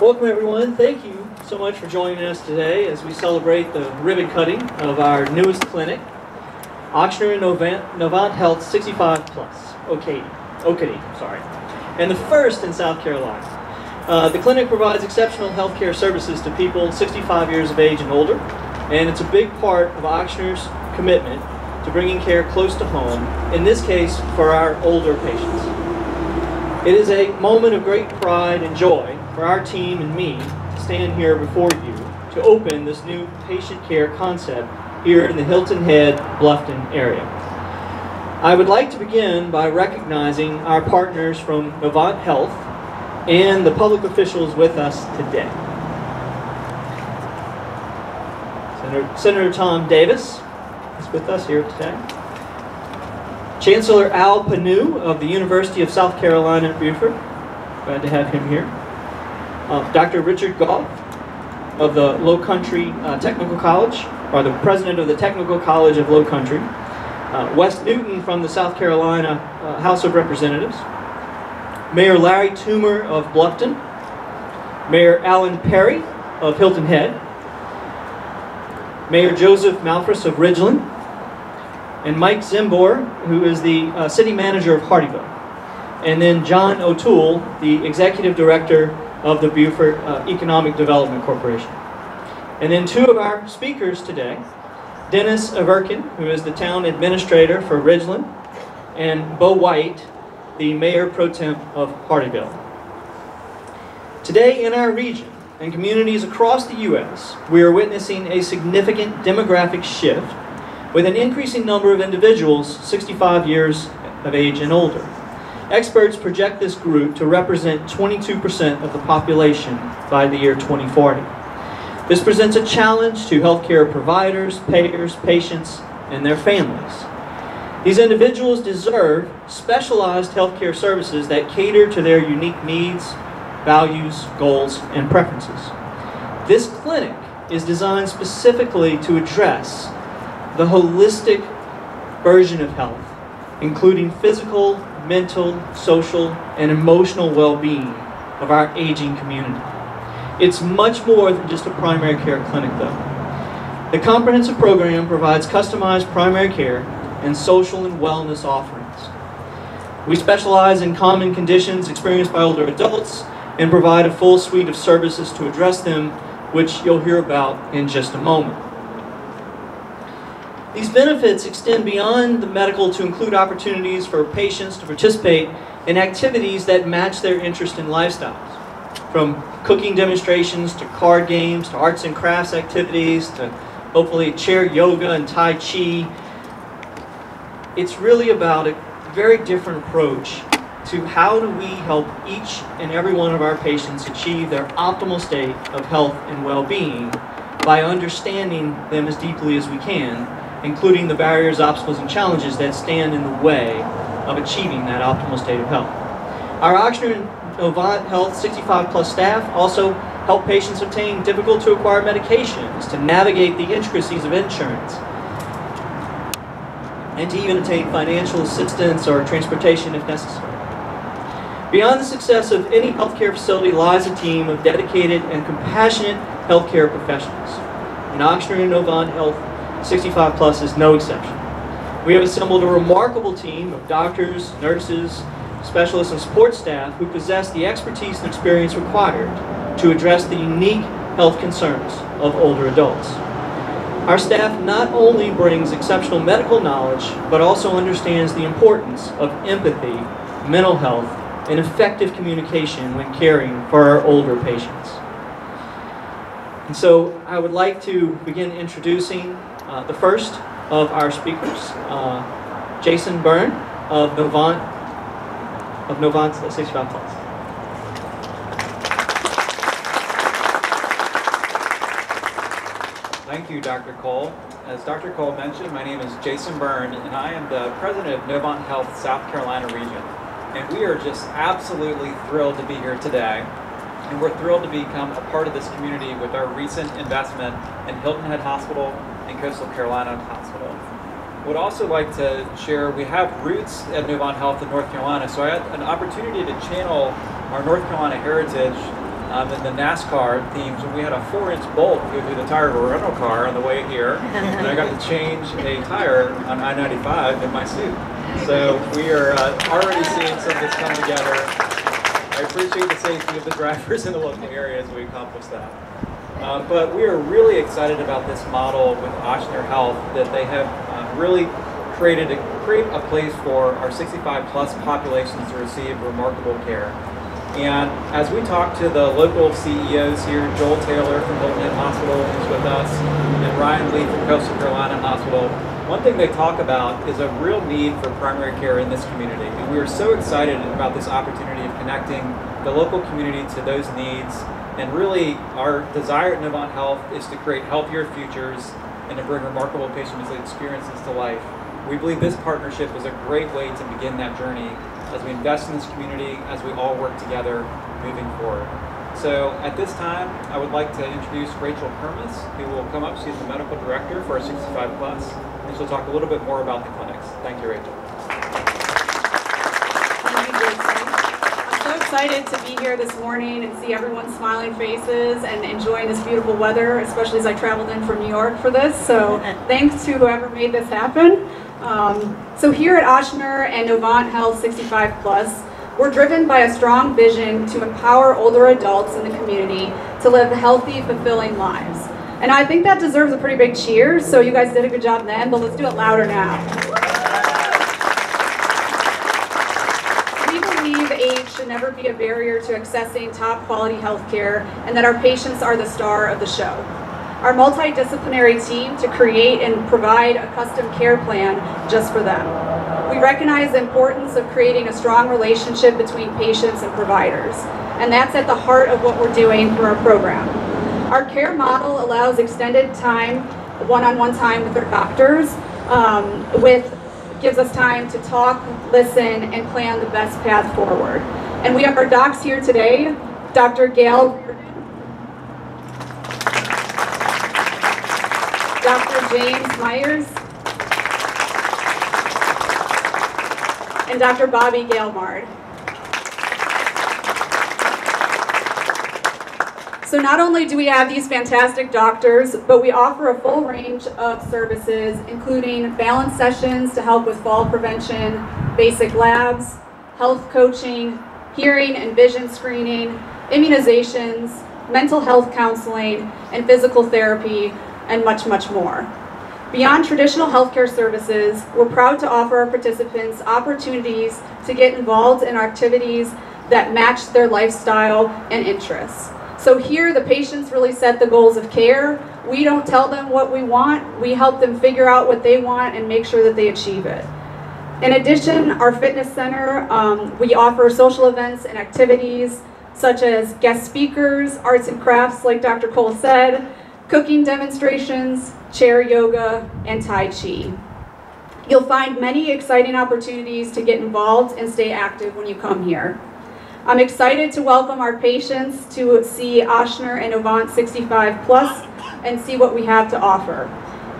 Welcome everyone. Thank you so much for joining us today as we celebrate the ribbon cutting of our newest clinic, and Novant, Novant Health 65 Plus, Okady, Okady, sorry, and the first in South Carolina. Uh, the clinic provides exceptional healthcare services to people 65 years of age and older, and it's a big part of Ochsner's commitment to bringing care close to home, in this case for our older patients. It is a moment of great pride and joy for our team and me to stand here before you to open this new patient care concept here in the Hilton Head, Bluffton area. I would like to begin by recognizing our partners from Novant Health and the public officials with us today. Senator, Senator Tom Davis is with us here today. Chancellor Al Panu of the University of South Carolina at Beaufort. Glad to have him here. Uh, Dr. Richard Gough of the Low Country uh, Technical College, or the president of the Technical College of Low Country. Uh, Wes Newton from the South Carolina uh, House of Representatives. Mayor Larry Toomer of Bluffton. Mayor Alan Perry of Hilton Head. Mayor Joseph Malphrus of Ridgeland. And Mike Czymbor, who is the uh, city manager of Hardeeville. And then John O'Toole, the executive director of the Beaufort uh, Economic Development Corporation. And then two of our speakers today, Dennis Averkin, who is the town administrator for Ridgeland, and Bo White, the mayor pro tem of Hardeeville. Today in our region and communities across the U.S., we are witnessing a significant demographic shift with an increasing number of individuals 65 years of age and older. Experts project this group to represent 22% of the population by the year 2040. This presents a challenge to healthcare providers, payers, patients, and their families. These individuals deserve specialized healthcare services that cater to their unique needs, values, goals, and preferences. This clinic is designed specifically to address the holistic version of health, including physical, mental, social, and emotional well-being of our aging community. It's much more than just a primary care clinic though. The comprehensive program provides customized primary care and social and wellness offerings. We specialize in common conditions experienced by older adults and provide a full suite of services to address them, which you'll hear about in just a moment. These benefits extend beyond the medical to include opportunities for patients to participate in activities that match their interest and lifestyles. From cooking demonstrations to card games to arts and crafts activities to hopefully chair yoga and Tai Chi. It's really about a very different approach to how do we help each and every one of our patients achieve their optimal state of health and well-being by understanding them as deeply as we can including the barriers, obstacles, and challenges that stand in the way of achieving that optimal state of health. Our and Novant Health 65 plus staff also help patients obtain difficult to acquire medications to navigate the intricacies of insurance and to even obtain financial assistance or transportation if necessary. Beyond the success of any healthcare facility lies a team of dedicated and compassionate healthcare professionals. And Novant Health 65 plus is no exception. We have assembled a remarkable team of doctors, nurses, specialists, and support staff who possess the expertise and experience required to address the unique health concerns of older adults. Our staff not only brings exceptional medical knowledge, but also understands the importance of empathy, mental health, and effective communication when caring for our older patients. And so I would like to begin introducing uh, the first of our speakers, uh, Jason Byrne of Novant, of Novant 65 Plus. Thank you, Dr. Cole. As Dr. Cole mentioned, my name is Jason Byrne, and I am the president of Novant Health South Carolina region. And we are just absolutely thrilled to be here today. And we're thrilled to become a part of this community with our recent investment in Hilton Head Hospital and Coastal Carolina Hospital. Would also like to share, we have roots at Novant Health in North Carolina, so I had an opportunity to channel our North Carolina heritage um, in the NASCAR themes when we had a four-inch bolt go through the tire of a rental car on the way here, and I got to change a tire on I-95 in my suit. So we are uh, already seeing some of this come together. I appreciate the safety of the drivers in the local area as we accomplish that. Uh, but we are really excited about this model with Ochsner Health that they have uh, really created to create a place for our 65 plus populations to receive remarkable care. And as we talk to the local CEOs here, Joel Taylor from Hilton Hospital is with us, and Ryan Lee from Coastal Carolina Hospital, one thing they talk about is a real need for primary care in this community. And we are so excited about this opportunity of connecting the local community to those needs. And really, our desire at Novant Health is to create healthier futures and to bring remarkable patient experiences to life. We believe this partnership is a great way to begin that journey as we invest in this community, as we all work together moving forward. So at this time, I would like to introduce Rachel Kermis, who will come up. She's the medical director for our 65 Plus, and she'll talk a little bit more about the clinics. Thank you, Rachel. I'm so excited to be here this morning and see everyone's smiling faces and enjoying this beautiful weather, especially as I traveled in from New York for this. So thanks to whoever made this happen. Um, so here at Ochsner and Novant Health 65 Plus, we're driven by a strong vision to empower older adults in the community to live healthy, fulfilling lives. And I think that deserves a pretty big cheer, so you guys did a good job then, but let's do it louder now. We believe age should never be a barrier to accessing top quality health care and that our patients are the star of the show. Our multidisciplinary team to create and provide a custom care plan just for them. We recognize the importance of creating a strong relationship between patients and providers, and that's at the heart of what we're doing for our program. Our care model allows extended time, one-on-one time with our doctors, um, with gives us time to talk, listen, and plan the best path forward. And we have our docs here today, Dr. Gail Dr. James Myers, and Dr. Bobby Gailmard. So not only do we have these fantastic doctors, but we offer a full range of services, including balance sessions to help with fall prevention, basic labs, health coaching, hearing and vision screening, immunizations, mental health counseling, and physical therapy, and much, much more. Beyond traditional healthcare services, we're proud to offer our participants opportunities to get involved in activities that match their lifestyle and interests. So here, the patients really set the goals of care. We don't tell them what we want, we help them figure out what they want and make sure that they achieve it. In addition, our fitness center, um, we offer social events and activities such as guest speakers, arts and crafts, like Dr. Cole said, cooking demonstrations, chair yoga, and Tai Chi. You'll find many exciting opportunities to get involved and stay active when you come here. I'm excited to welcome our patients to see Ochsner and Novant 65 Plus and see what we have to offer.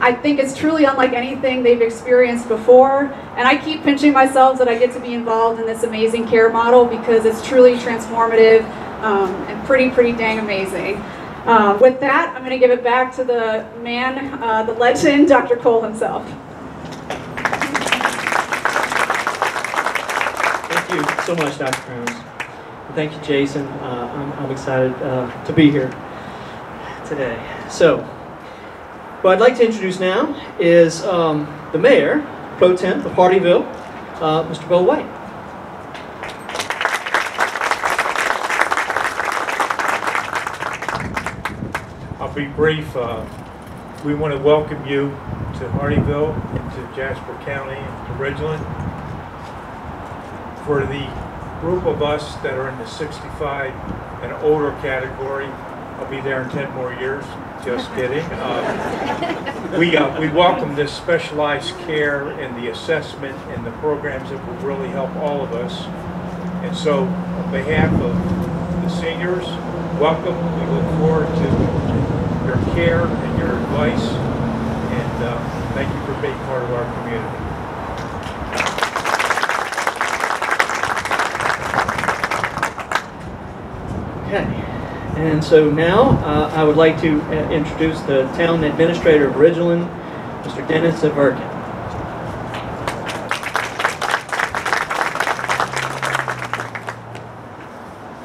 I think it's truly unlike anything they've experienced before, and I keep pinching myself that I get to be involved in this amazing care model because it's truly transformative um, and pretty, pretty dang amazing. Um, with that, I'm going to give it back to the man, uh, the legend, Dr. Cole himself. Thank you so much, Dr. Crowns. Thank you, Jason. Uh, I'm, I'm, excited uh, to be here today. So, what I'd like to introduce now is um, the mayor, pro tem of Hardeeville, uh, Mr. Bill White. I'll be brief. Uh, we want to welcome you to Hardeeville, to Jasper County, to Ridgeland. For the group of us that are in the 65 and older category, I'll be there in 10 more years. Just kidding. Uh, we, uh, we welcome this specialized care and the assessment and the programs that will really help all of us. And so, on behalf of the seniors, welcome. We look forward to your care and your advice, and uh, thank you for being part of our community. And so now uh, I would like to uh, introduce the town administrator of Ridgeland, Mr. Dennis Averkin.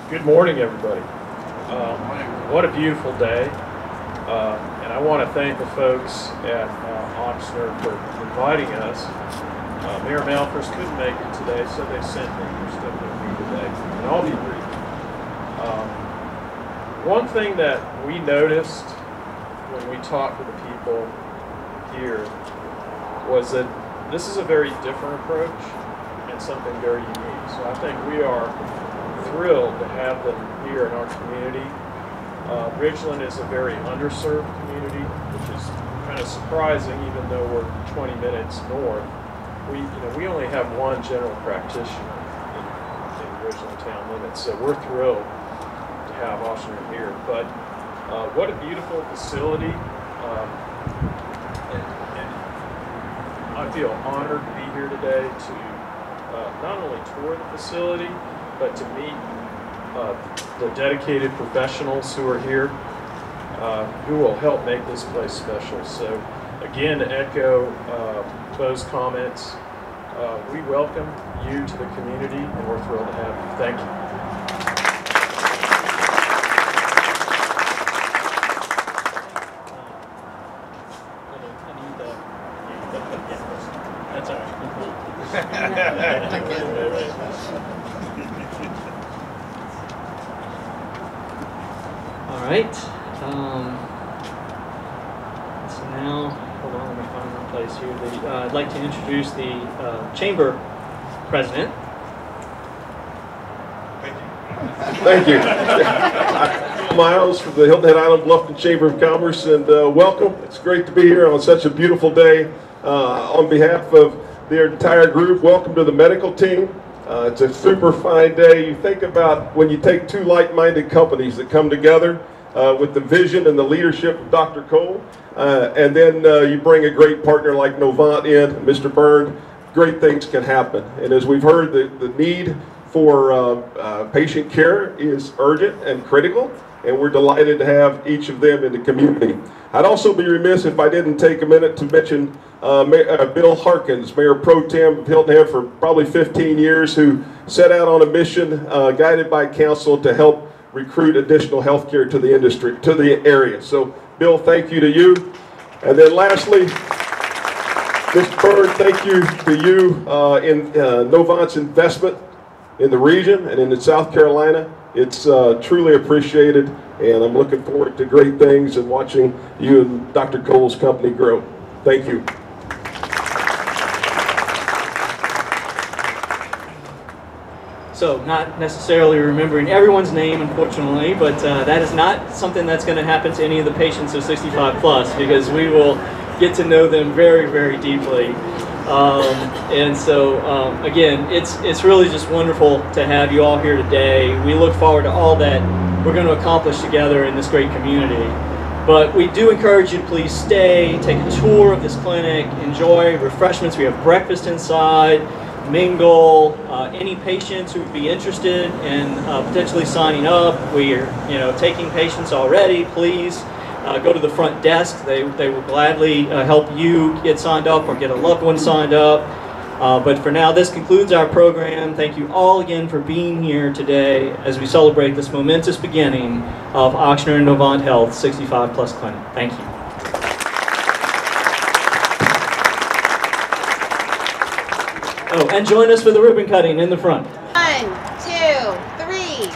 Good morning, everybody. Um, what a beautiful day. Uh, and I want to thank the folks at uh, Ochsner for inviting us. Uh, Mayor Malphrus couldn't make it today, so they sent me. You're still with me today. And I'll be brief. One thing that we noticed when we talked to the people here was that this is a very different approach and something very unique. So I think we are thrilled to have them here in our community. Uh, Ridgeland is a very underserved community, which is kind of surprising, even though we're 20 minutes north. We, you know, we only have one general practitioner in, in Ridgeland town limits, so we're thrilled have Ochsner here. But uh, what a beautiful facility. Um, and, and I feel honored to be here today to uh, not only tour the facility, but to meet uh, the dedicated professionals who are here, uh, who will help make this place special. So again, to echo uh, Bo's comments, uh, we welcome you to the community and we're thrilled to have you. Thank you. That's all right. All right. Um, so now, hold on, let me find my place here. The, uh, I'd like to introduce the uh, chamber president. Thank you. Thank you. Miles from the Hilton Head Island Bluffton Chamber of Commerce, and uh, welcome. It's great to be here on such a beautiful day. Uh, on behalf of the entire group, welcome to the medical team. Uh, it's a super fine day. You think about when you take two like-minded companies that come together uh, with the vision and the leadership of Dr. Cole, uh, and then uh, you bring a great partner like Novant in, Mr. Byrne, great things can happen. And as we've heard, the, the need for uh, uh, patient care is urgent and critical, and we're delighted to have each of them in the community. I'd also be remiss if I didn't take a minute to mention uh, Bill Harkins, Mayor Pro Tem of Hilton Head for probably 15 years, who set out on a mission guided by council to help recruit additional health care to the industry, to the area. So, Bill, thank you to you. And then lastly, Mr. Byrd, thank you to you uh, in uh, Novant's investment in the region and in South Carolina. It's uh, truly appreciated, and I'm looking forward to great things and watching you and Dr. Cole's company grow. Thank you. So, not necessarily remembering everyone's name, unfortunately, but uh, that is not something that's going to happen to any of the patients of 65 plus because we will get to know them very, very deeply. Um, and so, um, again, it's it's really just wonderful to have you all here today. We look forward to all that we're going to accomplish together in this great community. But we do encourage you to please stay, take a tour of this clinic, enjoy refreshments. We have breakfast inside, mingle. Uh, any patients who would be interested in uh, potentially signing up, we are you know taking patients already. Please uh, go to the front desk. They, they will gladly uh, help you get signed up or get a loved one signed up. Uh, but for now, this concludes our program. Thank you all again for being here today as we celebrate this momentous beginning of Ochsner and Novant Health 65 Plus Clinic. Thank you. Oh, and join us for the ribbon cutting in the front. One, two, three.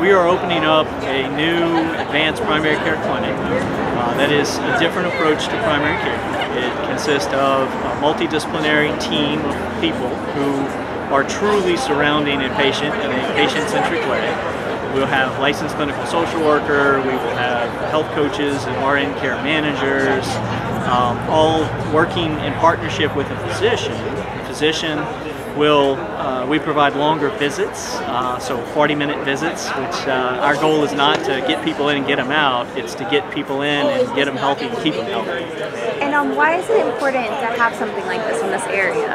We are opening up a new advanced primary care clinic uh, that is a different approach to primary care. It consists of a multidisciplinary team of people who are truly surrounding a patient in a patient-centric way. We'll have licensed clinical social worker, we will have health coaches and RN care managers, um, all working in partnership with a physician. The physician will, uh, we provide longer visits, uh, so 40 minute visits, which uh, our goal is not to get people in and get them out, it's to get people in and get them healthy and keep them healthy. And um, why is it important to have something like this in this area?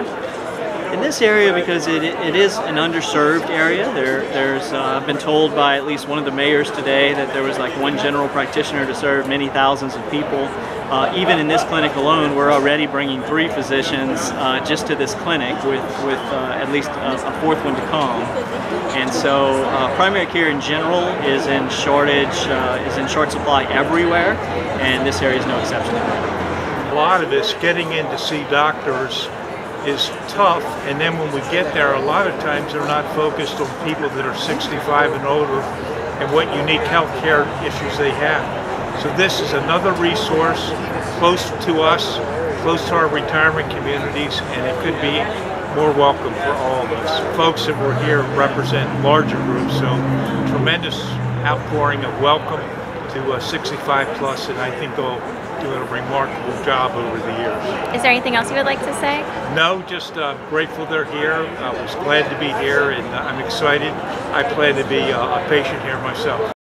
In this area, because it, it is an underserved area, there, there's, uh, I've been told by at least one of the mayors today that there was like one general practitioner to serve many thousands of people. Uh, even in this clinic alone, we're already bringing three physicians uh, just to this clinic with, with uh, at least a, a fourth one to come. And so uh, primary care in general is in shortage, uh, is in short supply everywhere, and this area is no exception. A lot of us getting in to see doctors is tough, and then when we get there, a lot of times they're not focused on people that are 65 and older and what unique health care issues they have. So this is another resource close to us, close to our retirement communities, and it could be more welcome for all of us. Folks that were here represent larger groups, so tremendous outpouring of welcome to uh, 65 plus, and I think they'll do a remarkable job over the years. Is there anything else you would like to say? No, just uh, grateful they're here. I was glad to be here, and I'm excited. I plan to be uh, a patient here myself.